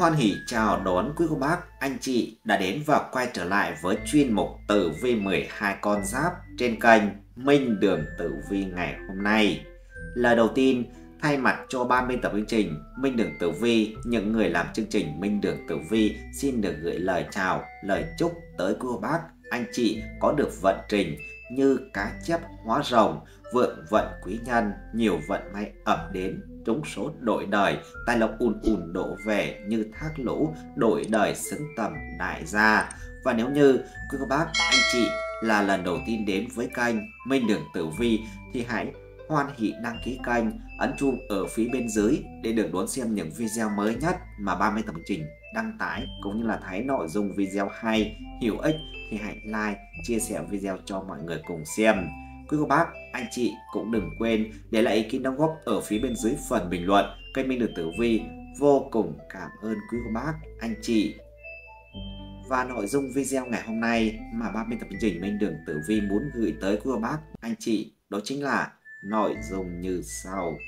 Hoan hỷ chào đón quý cô bác, anh chị đã đến và quay trở lại với chuyên mục Tử Vi 12 con giáp trên kênh Minh Đường Tử Vi ngày hôm nay. Lời đầu tiên, thay mặt cho ban biên tập chương trình Minh Đường Tử Vi, những người làm chương trình Minh Đường Tử Vi xin được gửi lời chào, lời chúc tới cô bác, anh chị có được vận trình như cá chép hóa rồng, vượng vận quý nhân, nhiều vận may ập đến trúng số đổi đời, tài lộc ùn ùn đổ về như thác lũ, đổi đời xứng tầm đại gia. Và nếu như quý cô bác, anh chị là lần đầu tiên đến với kênh Minh Đường Tử Vi thì hãy hoan hỷ đăng ký kênh, ấn chuông ở phía bên dưới để được đón xem những video mới nhất mà 30 tầm trình đăng tải cũng như là thấy nội dung video hay, hữu ích thì hãy like, chia sẻ video cho mọi người cùng xem. Quý cô bác, anh chị cũng đừng quên để lại ý kiến đóng góp ở phía bên dưới phần bình luận. Kênh Minh Đường Tử Vi vô cùng cảm ơn quý cô bác, anh chị. Và nội dung video ngày hôm nay mà ba biên tập chương trình Minh Đường Tử Vi muốn gửi tới quý cô bác, anh chị đó chính là nội dung như sau.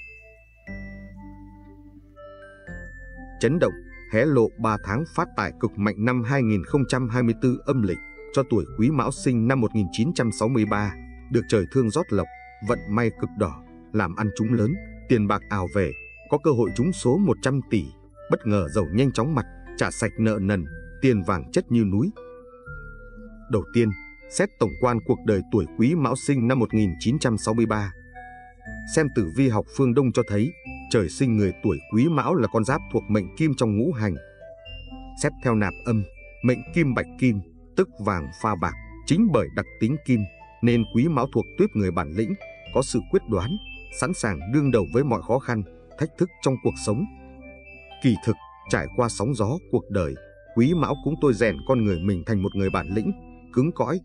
Chấn động, hé lộ 3 tháng phát tài cực mạnh năm 2024 âm lịch cho tuổi Quý Mão sinh năm 1963 được trời thương rót lộc, vận may cực đỏ, làm ăn chúng lớn, tiền bạc ào về, có cơ hội trúng số 100 tỷ, bất ngờ giàu nhanh chóng mặt, trả sạch nợ nần, tiền vàng chất như núi. Đầu tiên, xét tổng quan cuộc đời tuổi Quý Mão sinh năm 1963. Xem tử vi học phương Đông cho thấy, trời sinh người tuổi Quý Mão là con giáp thuộc mệnh Kim trong ngũ hành. Xét theo nạp âm, mệnh Kim bạch kim, tức vàng pha bạc, chính bởi đặc tính Kim nên quý mão thuộc tuyết người bản lĩnh, có sự quyết đoán, sẵn sàng đương đầu với mọi khó khăn, thách thức trong cuộc sống. Kỳ thực, trải qua sóng gió cuộc đời, quý mão cũng tôi rèn con người mình thành một người bản lĩnh, cứng cõi.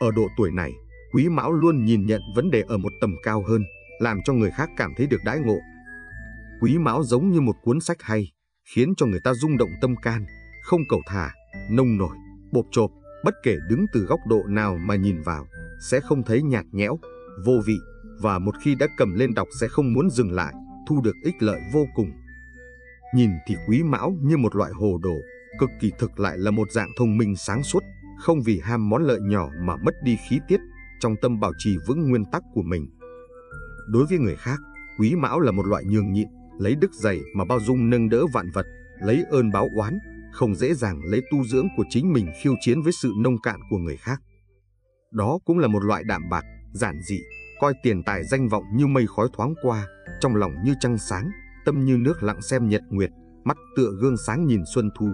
Ở độ tuổi này, quý mão luôn nhìn nhận vấn đề ở một tầm cao hơn, làm cho người khác cảm thấy được đãi ngộ. Quý mão giống như một cuốn sách hay, khiến cho người ta rung động tâm can, không cầu thả, nông nổi, bộp chộp, bất kể đứng từ góc độ nào mà nhìn vào sẽ không thấy nhạt nhẽo, vô vị và một khi đã cầm lên đọc sẽ không muốn dừng lại, thu được ích lợi vô cùng. Nhìn thì quý mão như một loại hồ đồ, cực kỳ thực lại là một dạng thông minh sáng suốt, không vì ham món lợi nhỏ mà mất đi khí tiết, trong tâm bảo trì vững nguyên tắc của mình. Đối với người khác, quý mão là một loại nhường nhịn, lấy đức dày mà bao dung nâng đỡ vạn vật, lấy ơn báo oán, không dễ dàng lấy tu dưỡng của chính mình khiêu chiến với sự nông cạn của người khác. Đó cũng là một loại đạm bạc, giản dị, coi tiền tài danh vọng như mây khói thoáng qua, trong lòng như trăng sáng, tâm như nước lặng xem nhật nguyệt, mắt tựa gương sáng nhìn xuân thu.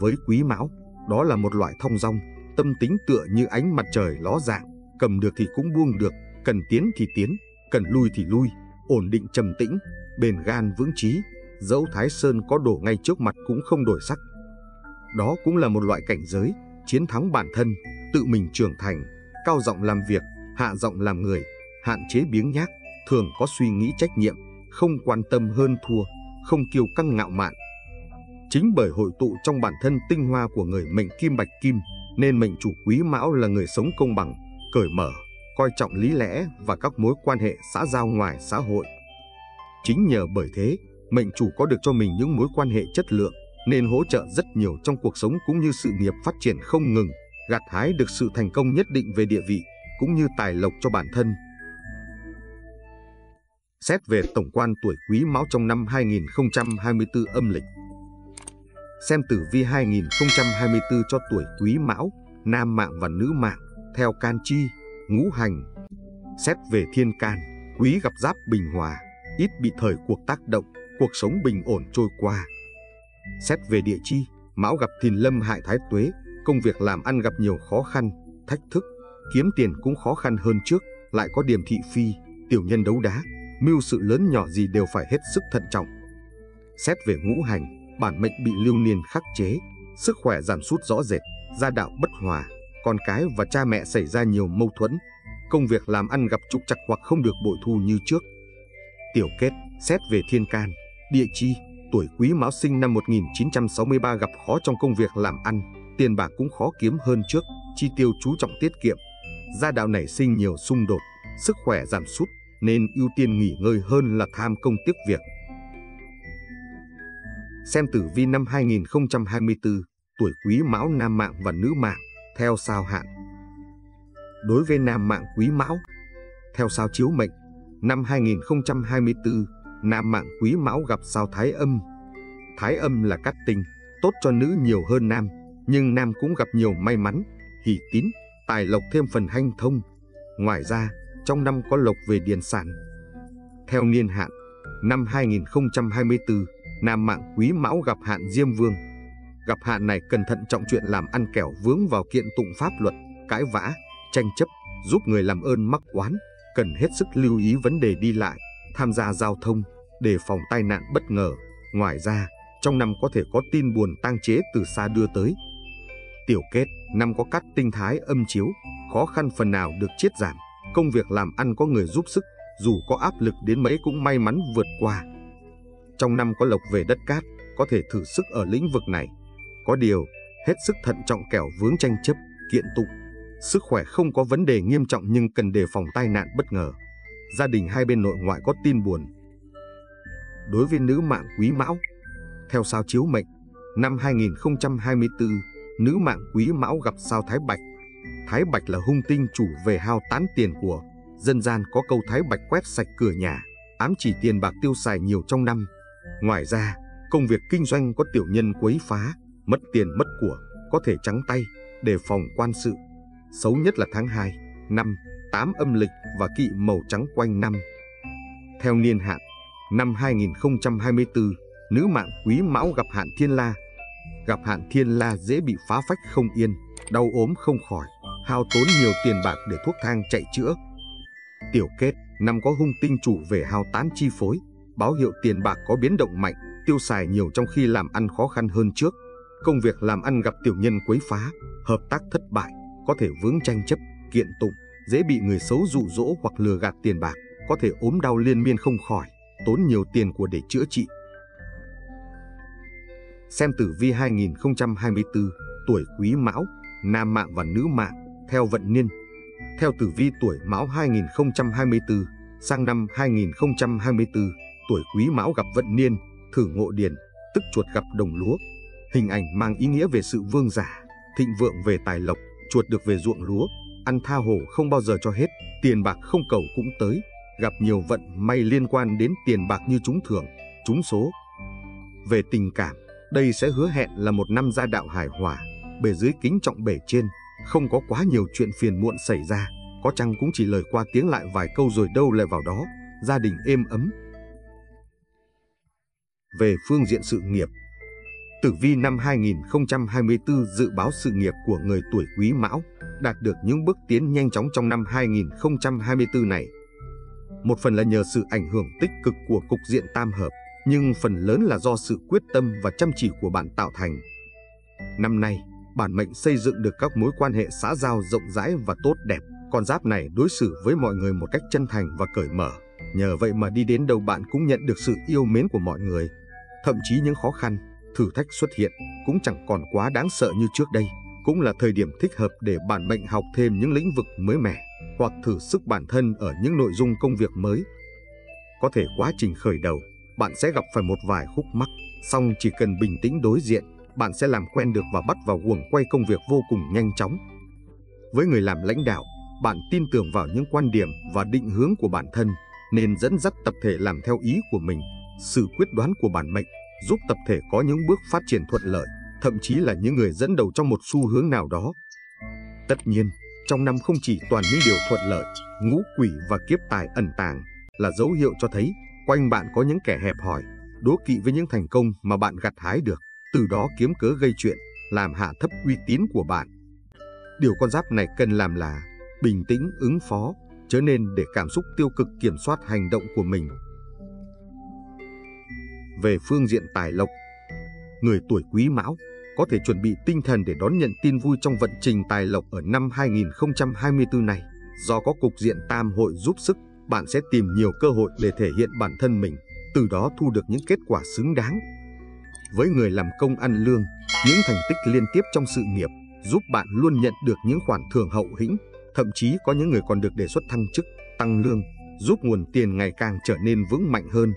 Với quý mão, đó là một loại thông dong, tâm tính tựa như ánh mặt trời ló dạng, cầm được thì cũng buông được, cần tiến thì tiến, cần lui thì lui, ổn định trầm tĩnh, bền gan vững trí, dẫu Thái Sơn có đổ ngay trước mặt cũng không đổi sắc. Đó cũng là một loại cảnh giới, chiến thắng bản thân, tự mình trưởng thành, cao giọng làm việc, hạ giọng làm người, hạn chế biếng nhác, thường có suy nghĩ trách nhiệm, không quan tâm hơn thua, không kiêu căng ngạo mạn. Chính bởi hội tụ trong bản thân tinh hoa của người mệnh kim bạch kim, nên mệnh chủ quý mão là người sống công bằng, cởi mở, coi trọng lý lẽ và các mối quan hệ xã giao ngoài xã hội. Chính nhờ bởi thế, mệnh chủ có được cho mình những mối quan hệ chất lượng, nên hỗ trợ rất nhiều trong cuộc sống cũng như sự nghiệp phát triển không ngừng, gặt hái được sự thành công nhất định về địa vị cũng như tài lộc cho bản thân. Xét về tổng quan tuổi Quý Mão trong năm 2024 âm lịch. Xem tử vi 2024 cho tuổi Quý Mão, nam mạng và nữ mạng theo can chi, ngũ hành. Xét về thiên can, Quý gặp giáp bình hòa, ít bị thời cuộc tác động, cuộc sống bình ổn trôi qua. Xét về địa chi, Mão gặp thìn lâm hại thái tuế, công việc làm ăn gặp nhiều khó khăn, thách thức, kiếm tiền cũng khó khăn hơn trước, lại có điểm thị phi, tiểu nhân đấu đá, mưu sự lớn nhỏ gì đều phải hết sức thận trọng. Xét về ngũ hành, bản mệnh bị lưu niên khắc chế, sức khỏe giảm sút rõ rệt, gia đạo bất hòa, con cái và cha mẹ xảy ra nhiều mâu thuẫn, công việc làm ăn gặp trục trặc hoặc không được bội thu như trước. Tiểu kết, xét về thiên can, địa chi, tuổi quý mão sinh năm 1963 gặp khó trong công việc làm ăn, tiền bạc cũng khó kiếm hơn trước, chi tiêu chú trọng tiết kiệm. Gia đạo nảy sinh nhiều xung đột, sức khỏe giảm sút nên ưu tiên nghỉ ngơi hơn là tham công tiếc việc. Xem tử vi năm 2024, tuổi Quý Mão nam mạng và nữ mạng, theo sao hạn. Đối với nam mạng Quý Mão, theo sao chiếu mệnh, năm 2024, nam mạng Quý Mão gặp sao Thái Âm. Thái Âm là cát tinh, tốt cho nữ nhiều hơn nam, nhưng nam cũng gặp nhiều may mắn, hỷ tín, tài lộc thêm phần hanh thông. Ngoài ra, trong năm có lộc về điền sản. Theo niên hạn, năm 2024, nam mạng quý mão gặp hạn Diêm Vương. Gặp hạn này cần thận trọng chuyện làm ăn kẻo vướng vào kiện tụng pháp luật, cãi vã, tranh chấp, giúp người làm ơn mắc oán, cần hết sức lưu ý vấn đề đi lại, tham gia giao thông, đề phòng tai nạn bất ngờ. Ngoài ra, trong năm có thể có tin buồn tang chế từ xa đưa tới. Tiểu kết, năm có cắt tinh thái âm chiếu, khó khăn phần nào được chiết giảm, công việc làm ăn có người giúp sức, dù có áp lực đến mấy cũng may mắn vượt qua. Trong năm có lộc về đất cát, có thể thử sức ở lĩnh vực này. Có điều, hết sức thận trọng kẻo vướng tranh chấp, kiện tụng. Sức khỏe không có vấn đề nghiêm trọng nhưng cần đề phòng tai nạn bất ngờ. Gia đình hai bên nội ngoại có tin buồn. Đối với nữ mạng quý mão, theo sao chiếu mệnh, năm 2024, nữ mạng quý mão gặp sao Thái Bạch. Thái Bạch là hung tinh chủ về hao tán tiền của, dân gian có câu Thái Bạch quét sạch cửa nhà, ám chỉ tiền bạc tiêu xài nhiều trong năm. Ngoài ra, công việc kinh doanh có tiểu nhân quấy phá, mất tiền mất của, có thể trắng tay, đề phòng quan sự. Xấu nhất là tháng 2, năm, 8 âm lịch và kỵ màu trắng quanh năm. Theo niên hạn, năm 2024, nữ mạng quý mão gặp hạn thiên la. Gặp hạn thiên la dễ bị phá phách không yên, đau ốm không khỏi, hao tốn nhiều tiền bạc để thuốc thang chạy chữa. Tiểu kết, năm có hung tinh chủ về hao tán chi phối, báo hiệu tiền bạc có biến động mạnh, tiêu xài nhiều trong khi làm ăn khó khăn hơn trước. Công việc làm ăn gặp tiểu nhân quấy phá, hợp tác thất bại, có thể vướng tranh chấp, kiện tụng, dễ bị người xấu dụ dỗ hoặc lừa gạt tiền bạc, có thể ốm đau liên miên không khỏi, tốn nhiều tiền của để chữa trị. Xem tử vi 2024, tuổi Quý Mão, nam mạng và nữ mạng, theo vận niên. Theo tử vi tuổi Mão 2024, sang năm 2024, tuổi Quý Mão gặp vận niên, thử ngộ điền, tức chuột gặp đồng lúa. Hình ảnh mang ý nghĩa về sự vương giả, thịnh vượng về tài lộc, chuột được về ruộng lúa, ăn tha hồ không bao giờ cho hết, tiền bạc không cầu cũng tới, gặp nhiều vận may liên quan đến tiền bạc như trúng thưởng, trúng số. Về tình cảm, đây sẽ hứa hẹn là một năm gia đạo hài hòa, bề dưới kính trọng bề trên, không có quá nhiều chuyện phiền muộn xảy ra, có chăng cũng chỉ lời qua tiếng lại vài câu rồi đâu lại vào đó, gia đình êm ấm. Về phương diện sự nghiệp, Tử vi năm 2024 dự báo sự nghiệp của người tuổi Quý Mão đạt được những bước tiến nhanh chóng trong năm 2024 này. Một phần là nhờ sự ảnh hưởng tích cực của cục diện tam hợp, nhưng phần lớn là do sự quyết tâm và chăm chỉ của bạn tạo thành. Năm nay, bản mệnh xây dựng được các mối quan hệ xã giao rộng rãi và tốt đẹp. Con giáp này đối xử với mọi người một cách chân thành và cởi mở. Nhờ vậy mà đi đến đâu bạn cũng nhận được sự yêu mến của mọi người. Thậm chí những khó khăn, thử thách xuất hiện cũng chẳng còn quá đáng sợ như trước đây. Cũng là thời điểm thích hợp để bản mệnh học thêm những lĩnh vực mới mẻ hoặc thử sức bản thân ở những nội dung công việc mới. Có thể quá trình khởi đầu, bạn sẽ gặp phải một vài khúc mắc, song chỉ cần bình tĩnh đối diện, bạn sẽ làm quen được và bắt vào guồng quay công việc vô cùng nhanh chóng. Với người làm lãnh đạo, bạn tin tưởng vào những quan điểm và định hướng của bản thân, nên dẫn dắt tập thể làm theo ý của mình. Sự quyết đoán của bản mệnh giúp tập thể có những bước phát triển thuận lợi, thậm chí là những người dẫn đầu trong một xu hướng nào đó. Tất nhiên, trong năm không chỉ toàn những điều thuận lợi, ngũ quỷ và kiếp tài ẩn tàng là dấu hiệu cho thấy quanh bạn có những kẻ hẹp hòi, đố kỵ với những thành công mà bạn gặt hái được, từ đó kiếm cớ gây chuyện, làm hạ thấp uy tín của bạn. Điều con giáp này cần làm là bình tĩnh ứng phó, chớ nên để cảm xúc tiêu cực kiểm soát hành động của mình. Về phương diện tài lộc, người tuổi Quý Mão có thể chuẩn bị tinh thần để đón nhận tin vui trong vận trình tài lộc ở năm 2024 này. Do có cục diện tam hội giúp sức, bạn sẽ tìm nhiều cơ hội để thể hiện bản thân mình, từ đó thu được những kết quả xứng đáng. Với người làm công ăn lương, những thành tích liên tiếp trong sự nghiệp giúp bạn luôn nhận được những khoản thưởng hậu hĩnh, thậm chí có những người còn được đề xuất thăng chức, tăng lương, giúp nguồn tiền ngày càng trở nên vững mạnh hơn.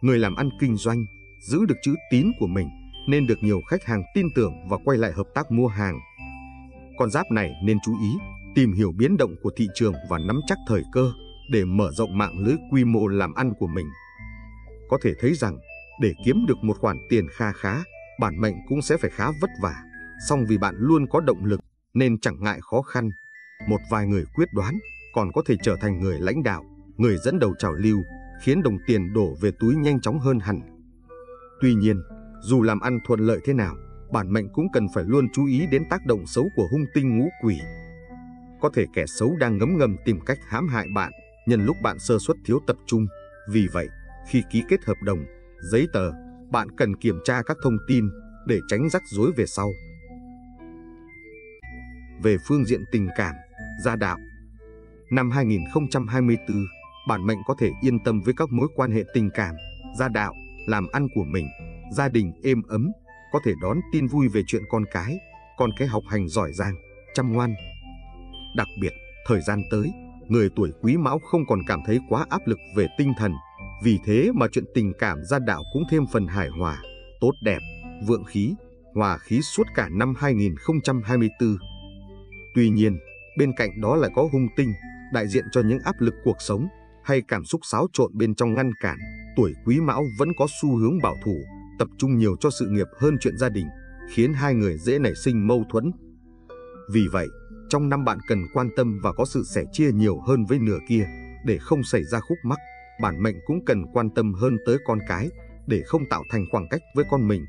Người làm ăn kinh doanh, giữ được chữ tín của mình nên được nhiều khách hàng tin tưởng và quay lại hợp tác mua hàng. Con giáp này nên chú ý tìm hiểu biến động của thị trường và nắm chắc thời cơ để mở rộng mạng lưới quy mô làm ăn của mình. Có thể thấy rằng để kiếm được một khoản tiền kha khá, bản mệnh cũng sẽ phải khá vất vả. Song vì bạn luôn có động lực nên chẳng ngại khó khăn. Một vài người quyết đoán còn có thể trở thành người lãnh đạo, người dẫn đầu trào lưu, khiến đồng tiền đổ về túi nhanh chóng hơn hẳn. Tuy nhiên, dù làm ăn thuận lợi thế nào, bản mệnh cũng cần phải luôn chú ý đến tác động xấu của hung tinh ngũ quỷ. Có thể kẻ xấu đang ngấm ngầm tìm cách hãm hại bạn nhân lúc bạn sơ suất thiếu tập trung. Vì vậy, khi ký kết hợp đồng, giấy tờ, bạn cần kiểm tra các thông tin để tránh rắc rối về sau. Về phương diện tình cảm, gia đạo Năm 2024, bản mệnh có thể yên tâm với các mối quan hệ tình cảm, gia đạo, làm ăn của mình, gia đình êm ấm, có thể đón tin vui về chuyện con cái, con cái học hành giỏi giang, chăm ngoan. Đặc biệt, thời gian tới, người tuổi quý mão không còn cảm thấy quá áp lực về tinh thần, vì thế mà chuyện tình cảm gia đạo cũng thêm phần hài hòa, tốt đẹp, vượng khí, hòa khí suốt cả năm 2024. Tuy nhiên, bên cạnh đó lại có hung tinh, đại diện cho những áp lực cuộc sống hay cảm xúc xáo trộn bên trong ngăn cản. Tuổi quý mão vẫn có xu hướng bảo thủ, tập trung nhiều cho sự nghiệp hơn chuyện gia đình, khiến hai người dễ nảy sinh mâu thuẫn. Vì vậy, trong năm bạn cần quan tâm và có sự sẻ chia nhiều hơn với nửa kia để không xảy ra khúc mắc. Bản mệnh cũng cần quan tâm hơn tới con cái để không tạo thành khoảng cách với con mình.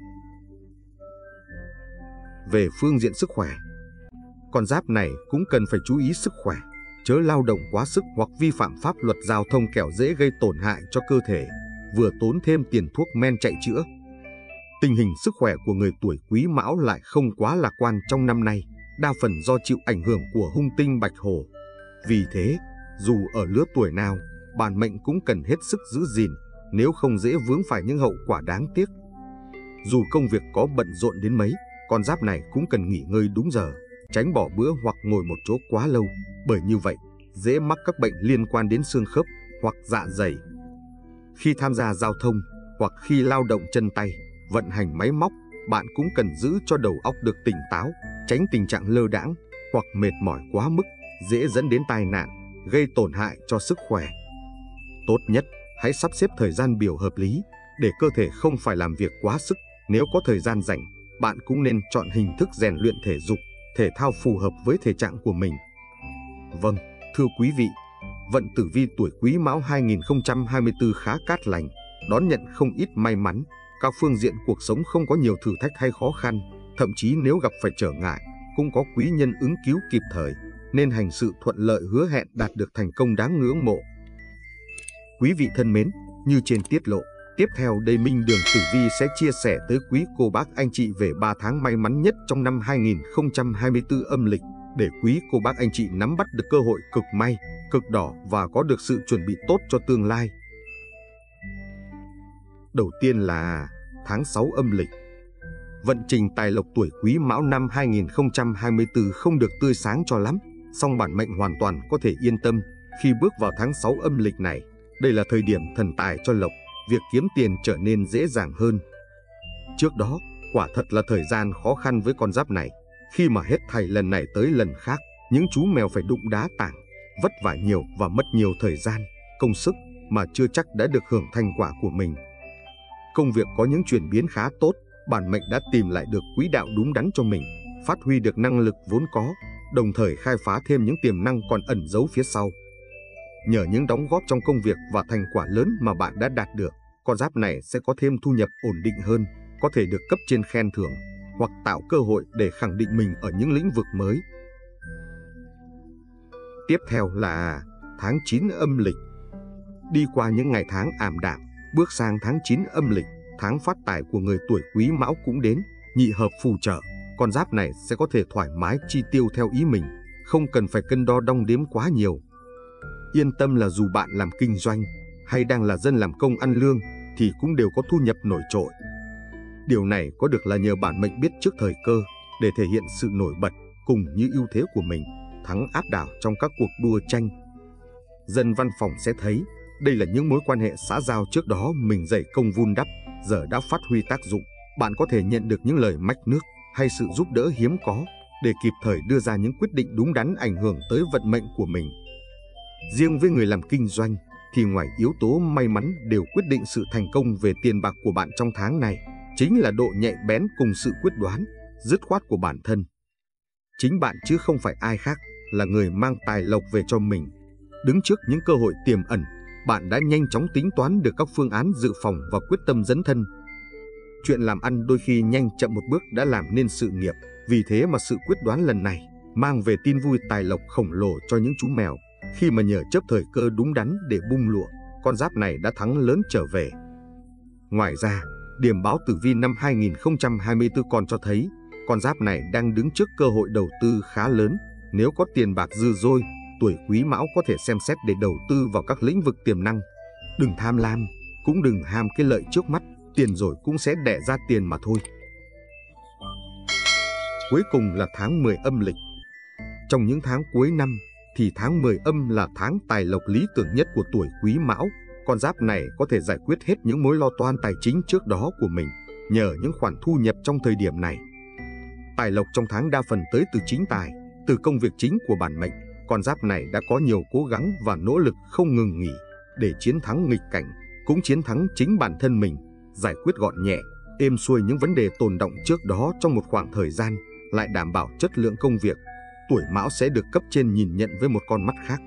Về phương diện sức khỏe, con giáp này cũng cần phải chú ý sức khỏe, chớ lao động quá sức hoặc vi phạm pháp luật giao thông kẻo dễ gây tổn hại cho cơ thể, vừa tốn thêm tiền thuốc men chạy chữa. Tình hình sức khỏe của người tuổi quý mão lại không quá lạc quan trong năm nay, đa phần do chịu ảnh hưởng của hung tinh bạch hổ. Vì thế, dù ở lứa tuổi nào, bản mệnh cũng cần hết sức giữ gìn, nếu không dễ vướng phải những hậu quả đáng tiếc. Dù công việc có bận rộn đến mấy, con giáp này cũng cần nghỉ ngơi đúng giờ, tránh bỏ bữa hoặc ngồi một chỗ quá lâu, bởi như vậy dễ mắc các bệnh liên quan đến xương khớp hoặc dạ dày. Khi tham gia giao thông hoặc khi lao động chân tay, vận hành máy móc, bạn cũng cần giữ cho đầu óc được tỉnh táo, tránh tình trạng lơ đãng hoặc mệt mỏi quá mức, dễ dẫn đến tai nạn, gây tổn hại cho sức khỏe. Tốt nhất, hãy sắp xếp thời gian biểu hợp lý để cơ thể không phải làm việc quá sức. Nếu có thời gian rảnh, bạn cũng nên chọn hình thức rèn luyện thể dục, thể thao phù hợp với thể trạng của mình. Vâng, thưa quý vị, vận tử vi tuổi Quý Mão 2024 khá cát lành, đón nhận không ít may mắn, các phương diện cuộc sống không có nhiều thử thách hay khó khăn, thậm chí nếu gặp phải trở ngại, cũng có quý nhân ứng cứu kịp thời, nên hành sự thuận lợi hứa hẹn đạt được thành công đáng ngưỡng mộ. Quý vị thân mến, như trên tiết lộ, tiếp theo đây Minh Đường Tử Vi sẽ chia sẻ tới quý cô bác anh chị về 3 tháng may mắn nhất trong năm 2024 âm lịch để quý cô bác anh chị nắm bắt được cơ hội cực may, cực đỏ và có được sự chuẩn bị tốt cho tương lai. Đầu tiên là tháng 6 âm lịch. Vận trình tài lộc tuổi Quý Mão năm 2024 không được tươi sáng cho lắm, song bản mệnh hoàn toàn có thể yên tâm khi bước vào tháng 6 âm lịch này. Đây là thời điểm thần tài cho lộc, việc kiếm tiền trở nên dễ dàng hơn. Trước đó, quả thật là thời gian khó khăn với con giáp này. Khi mà hết thầy lần này tới lần khác, những chú mèo phải đụng đá tảng, vất vả nhiều và mất nhiều thời gian, công sức mà chưa chắc đã được hưởng thành quả của mình. Công việc có những chuyển biến khá tốt, bản mệnh đã tìm lại được quỹ đạo đúng đắn cho mình, phát huy được năng lực vốn có, đồng thời khai phá thêm những tiềm năng còn ẩn giấu phía sau. Nhờ những đóng góp trong công việc và thành quả lớn mà bạn đã đạt được, con giáp này sẽ có thêm thu nhập ổn định hơn, có thể được cấp trên khen thưởng hoặc tạo cơ hội để khẳng định mình ở những lĩnh vực mới. Tiếp theo là tháng 9 âm lịch. Đi qua những ngày tháng ảm đạm, bước sang tháng 9 âm lịch, tháng phát tài của người tuổi Quý Mão cũng đến, nhị hợp phù trợ, con giáp này sẽ có thể thoải mái chi tiêu theo ý mình, không cần phải cân đo đong đếm quá nhiều. Yên tâm là dù bạn làm kinh doanh hay đang là dân làm công ăn lương thì cũng đều có thu nhập nổi trội. Điều này có được là nhờ bản mệnh biết trước thời cơ để thể hiện sự nổi bật cùng như ưu thế của mình, thắng áp đảo trong các cuộc đua tranh. Dân văn phòng sẽ thấy đây là những mối quan hệ xã giao trước đó mình dày công vun đắp, giờ đã phát huy tác dụng. Bạn có thể nhận được những lời mách nước hay sự giúp đỡ hiếm có để kịp thời đưa ra những quyết định đúng đắn ảnh hưởng tới vận mệnh của mình. Riêng với người làm kinh doanh thì ngoài yếu tố may mắn đều quyết định sự thành công về tiền bạc của bạn trong tháng này, chính là độ nhạy bén cùng sự quyết đoán, dứt khoát của bản thân. Chính bạn chứ không phải ai khác là người mang tài lộc về cho mình. Đứng trước những cơ hội tiềm ẩn, bạn đã nhanh chóng tính toán được các phương án dự phòng và quyết tâm dấn thân. Chuyện làm ăn đôi khi nhanh chậm một bước đã làm nên sự nghiệp, vì thế mà sự quyết đoán lần này mang về tin vui tài lộc khổng lồ cho những chú mèo khi mà nhờ chấp thời cơ đúng đắn để bung lụa, con giáp này đã thắng lớn trở về. Ngoài ra, điểm báo tử vi năm 2024 còn cho thấy con giáp này đang đứng trước cơ hội đầu tư khá lớn. Nếu có tiền bạc dư dôi, tuổi quý mão có thể xem xét để đầu tư vào các lĩnh vực tiềm năng. Đừng tham lam, cũng đừng ham cái lợi trước mắt, tiền rồi cũng sẽ đẻ ra tiền mà thôi. Cuối cùng là tháng 10 âm lịch. Trong những tháng cuối năm, thì tháng 10 âm là tháng tài lộc lý tưởng nhất của tuổi quý mão. Con giáp này có thể giải quyết hết những mối lo toan tài chính trước đó của mình nhờ những khoản thu nhập trong thời điểm này. Tài lộc trong tháng đa phần tới từ chính tài, từ công việc chính của bản mệnh. Con giáp này đã có nhiều cố gắng và nỗ lực không ngừng nghỉ để chiến thắng nghịch cảnh, cũng chiến thắng chính bản thân mình, giải quyết gọn nhẹ, êm xuôi những vấn đề tồn động trước đó trong một khoảng thời gian, lại đảm bảo chất lượng công việc tuổi mão sẽ được cấp trên nhìn nhận với một con mắt khác.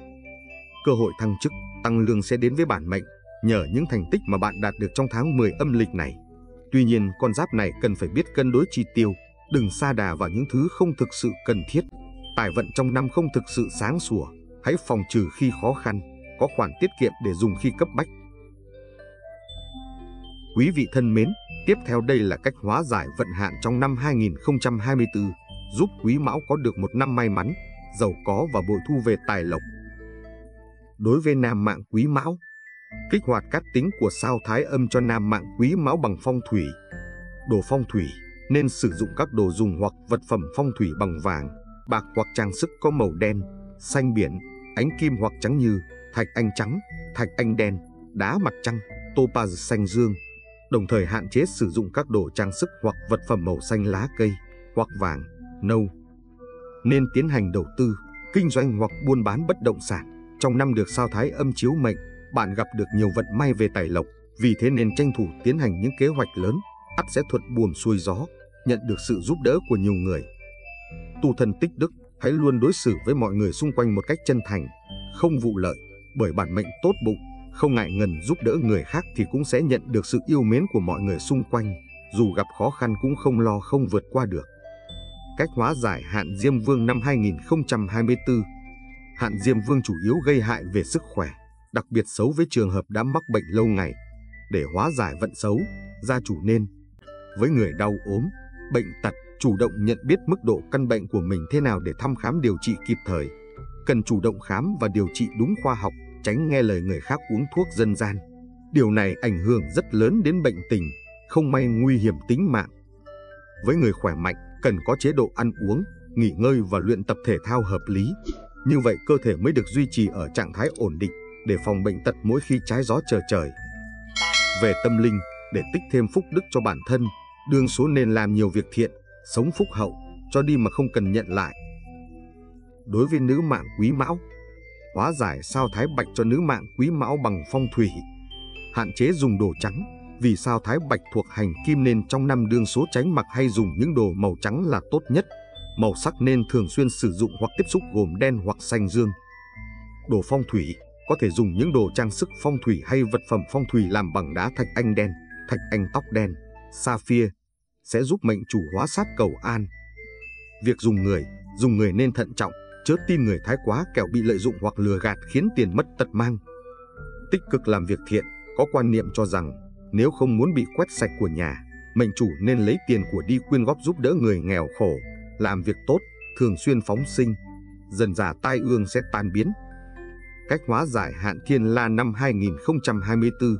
Cơ hội thăng chức, tăng lương sẽ đến với bản mệnh nhờ những thành tích mà bạn đạt được trong tháng 10 âm lịch này. Tuy nhiên, con giáp này cần phải biết cân đối chi tiêu, đừng xa đà vào những thứ không thực sự cần thiết. Tài vận trong năm không thực sự sáng sủa, hãy phòng trừ khi khó khăn, có khoản tiết kiệm để dùng khi cấp bách. Quý vị thân mến, tiếp theo đây là cách hóa giải vận hạn trong năm 2024 giúp Quý Mão có được một năm may mắn, giàu có và bội thu về tài lộc. Đối với nam mạng Quý Mão, kích hoạt các tính của sao thái âm cho nam mạng Quý Mão bằng phong thủy. Đồ phong thủy nên sử dụng các đồ dùng hoặc vật phẩm phong thủy bằng vàng, bạc hoặc trang sức có màu đen, xanh biển, ánh kim hoặc trắng như thạch anh trắng, thạch anh đen, đá mặt trăng, topaz xanh dương. Đồng thời hạn chế sử dụng các đồ trang sức hoặc vật phẩm màu xanh lá cây hoặc vàng, nâu. Nên tiến hành đầu tư, kinh doanh hoặc buôn bán bất động sản. Trong năm được sao thái âm chiếu mệnh, bạn gặp được nhiều vận may về tài lộc, vì thế nên tranh thủ tiến hành những kế hoạch lớn, ắt sẽ thuận buồm xuôi gió, nhận được sự giúp đỡ của nhiều người. Tu thân tích đức, hãy luôn đối xử với mọi người xung quanh một cách chân thành, không vụ lợi, bởi bản mệnh tốt bụng, không ngại ngần giúp đỡ người khác thì cũng sẽ nhận được sự yêu mến của mọi người xung quanh, dù gặp khó khăn cũng không lo không vượt qua được cách hóa giải hạn Diêm Vương năm 2024. Hạn Diêm Vương chủ yếu gây hại về sức khỏe, đặc biệt xấu với trường hợp đã mắc bệnh lâu ngày. Để hóa giải vận xấu, gia chủ nên với người đau ốm, bệnh tật, chủ động nhận biết mức độ căn bệnh của mình thế nào để thăm khám điều trị kịp thời. Cần chủ động khám và điều trị đúng khoa học, tránh nghe lời người khác uống thuốc dân gian. Điều này ảnh hưởng rất lớn đến bệnh tình, không may nguy hiểm tính mạng. Với người khỏe mạnh, cần có chế độ ăn uống, nghỉ ngơi và luyện tập thể thao hợp lý. Như vậy cơ thể mới được duy trì ở trạng thái ổn định để phòng bệnh tật mỗi khi trái gió chờ trời. Về tâm linh, để tích thêm phúc đức cho bản thân, đương số nên làm nhiều việc thiện, sống phúc hậu, cho đi mà không cần nhận lại. Đối với nữ mạng quý mão, hóa giải sao thái bạch cho nữ mạng quý mão bằng phong thủy. Hạn chế dùng đồ trắng, vì sao Thái Bạch thuộc hành kim nên trong năm đương số tránh mặc hay dùng những đồ màu trắng là tốt nhất. Màu sắc nên thường xuyên sử dụng hoặc tiếp xúc gồm đen hoặc xanh dương. Đồ phong thủy có thể dùng những đồ trang sức phong thủy hay vật phẩm phong thủy làm bằng đá thạch anh đen, thạch anh tóc đen, sapphire sẽ giúp mệnh chủ hóa sát cầu an. Việc dùng người, dùng người nên thận trọng, chớ tin người thái quá kẻo bị lợi dụng hoặc lừa gạt khiến tiền mất tật mang. Tích cực làm việc thiện, có quan niệm cho rằng nếu không muốn bị quét sạch của nhà, mệnh chủ nên lấy tiền của đi quyên góp giúp đỡ người nghèo khổ, làm việc tốt, thường xuyên phóng sinh, dần dà tai ương sẽ tan biến. Cách hóa giải hạn thiên la năm 2024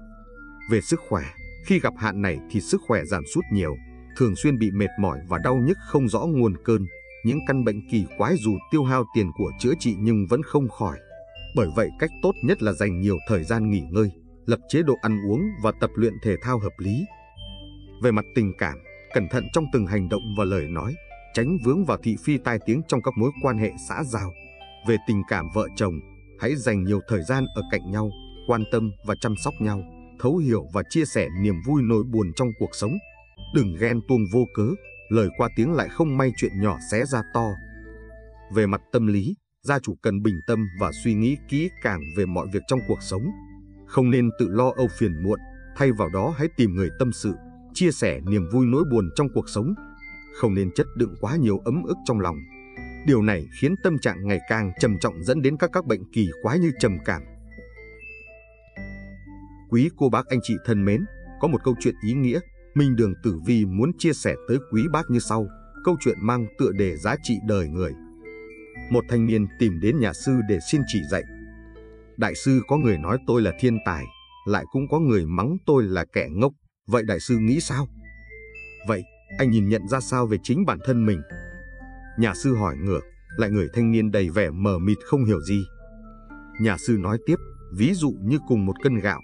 Về sức khỏe, khi gặp hạn này thì sức khỏe giảm sút nhiều, thường xuyên bị mệt mỏi và đau nhức không rõ nguồn cơn. Những căn bệnh kỳ quái dù tiêu hao tiền của chữa trị nhưng vẫn không khỏi. Bởi vậy cách tốt nhất là dành nhiều thời gian nghỉ ngơi, lập chế độ ăn uống và tập luyện thể thao hợp lý. Về mặt tình cảm, cẩn thận trong từng hành động và lời nói, tránh vướng vào thị phi tai tiếng trong các mối quan hệ xã giao. Về tình cảm vợ chồng, hãy dành nhiều thời gian ở cạnh nhau, quan tâm và chăm sóc nhau, thấu hiểu và chia sẻ niềm vui nỗi buồn trong cuộc sống. Đừng ghen tuông vô cớ, lời qua tiếng lại không may chuyện nhỏ xé ra to. Về mặt tâm lý, gia chủ cần bình tâm và suy nghĩ kỹ càng về mọi việc trong cuộc sống. Không nên tự lo âu phiền muộn, thay vào đó hãy tìm người tâm sự, chia sẻ niềm vui nỗi buồn trong cuộc sống. Không nên chất đựng quá nhiều ấm ức trong lòng. Điều này khiến tâm trạng ngày càng trầm trọng dẫn đến các các bệnh kỳ quái như trầm cảm. Quý cô bác anh chị thân mến, có một câu chuyện ý nghĩa Minh Đường Tử Vi muốn chia sẻ tới quý bác như sau. Câu chuyện mang tựa đề giá trị đời người. Một thanh niên tìm đến nhà sư để xin chỉ dạy. Đại sư có người nói tôi là thiên tài, lại cũng có người mắng tôi là kẻ ngốc. Vậy đại sư nghĩ sao? Vậy, anh nhìn nhận ra sao về chính bản thân mình? Nhà sư hỏi ngược, lại người thanh niên đầy vẻ mờ mịt không hiểu gì. Nhà sư nói tiếp, ví dụ như cùng một cân gạo.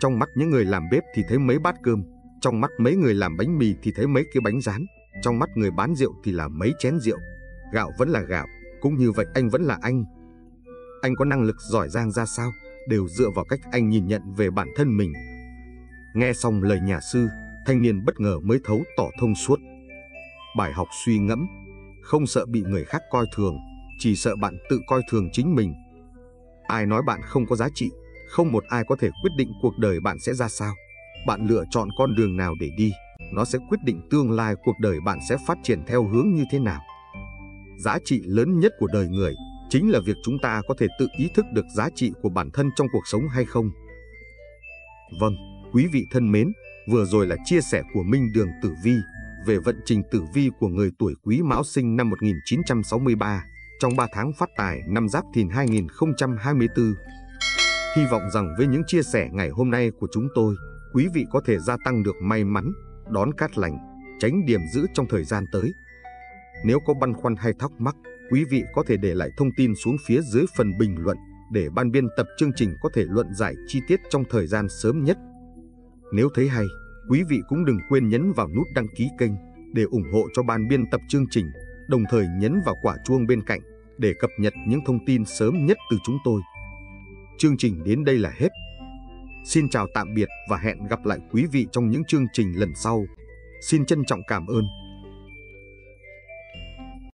Trong mắt những người làm bếp thì thấy mấy bát cơm, trong mắt mấy người làm bánh mì thì thấy mấy cái bánh rán, trong mắt người bán rượu thì là mấy chén rượu. Gạo vẫn là gạo, cũng như vậy anh vẫn là anh. Anh có năng lực giỏi giang ra sao, đều dựa vào cách anh nhìn nhận về bản thân mình. Nghe xong lời nhà sư, thanh niên bất ngờ mới thấu tỏ thông suốt. Bài học suy ngẫm, không sợ bị người khác coi thường, chỉ sợ bạn tự coi thường chính mình. Ai nói bạn không có giá trị, không một ai có thể quyết định cuộc đời bạn sẽ ra sao. Bạn lựa chọn con đường nào để đi, nó sẽ quyết định tương lai cuộc đời bạn sẽ phát triển theo hướng như thế nào. Giá trị lớn nhất của đời người chính là việc chúng ta có thể tự ý thức được giá trị của bản thân trong cuộc sống hay không. Vâng, quý vị thân mến, vừa rồi là chia sẻ của Minh Đường Tử Vi về vận trình tử vi của người tuổi Quý Mão sinh năm 1963 trong 3 tháng phát tài năm Giáp Thìn 2024. Hy vọng rằng với những chia sẻ ngày hôm nay của chúng tôi, quý vị có thể gia tăng được may mắn, đón cát lành, tránh điểm giữ trong thời gian tới. Nếu có băn khoăn hay thắc mắc, quý vị có thể để lại thông tin xuống phía dưới phần bình luận để ban biên tập chương trình có thể luận giải chi tiết trong thời gian sớm nhất. Nếu thấy hay, quý vị cũng đừng quên nhấn vào nút đăng ký kênh để ủng hộ cho ban biên tập chương trình, đồng thời nhấn vào quả chuông bên cạnh để cập nhật những thông tin sớm nhất từ chúng tôi. Chương trình đến đây là hết. Xin chào tạm biệt và hẹn gặp lại quý vị trong những chương trình lần sau. Xin trân trọng cảm ơn.